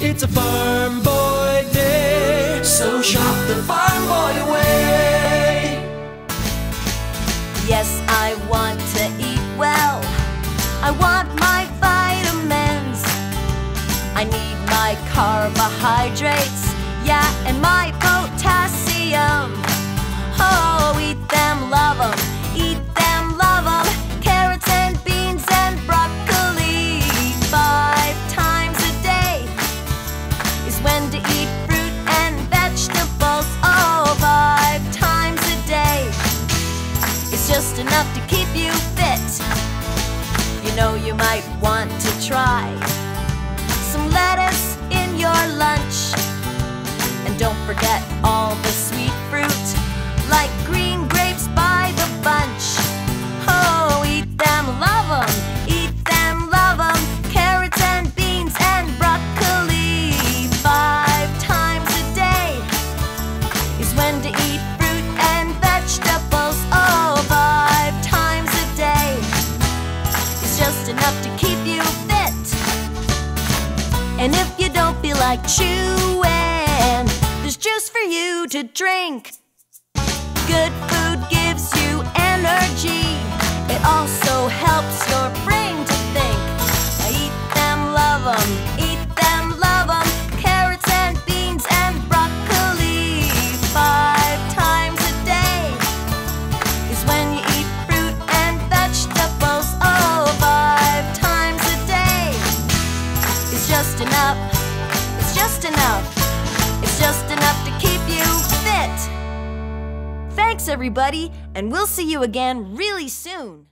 It's a farm boy day, so shop the farm boy away. Yes, I want to eat well. I want my vitamins. I need my carbohydrates, yeah, and my just enough to keep you fit. You know, you might want to try some lettuce in your lunch. And don't forget all the sweet fruit, like green grapes by the bunch. Oh, eat them, love them, eat them, love them. Carrots and beans and broccoli. Five times a day is when to eat you like chewing, there's juice for you to drink. Good food gives you energy. It also helps your brain to think. Eat them, love them, eat them, love them. Carrots and beans and broccoli. Five times a day is when you eat fruit and vegetables. Oh, five times a day is just enough. Just enough. It's just enough to keep you fit. Thanks, everybody, and we'll see you again really soon.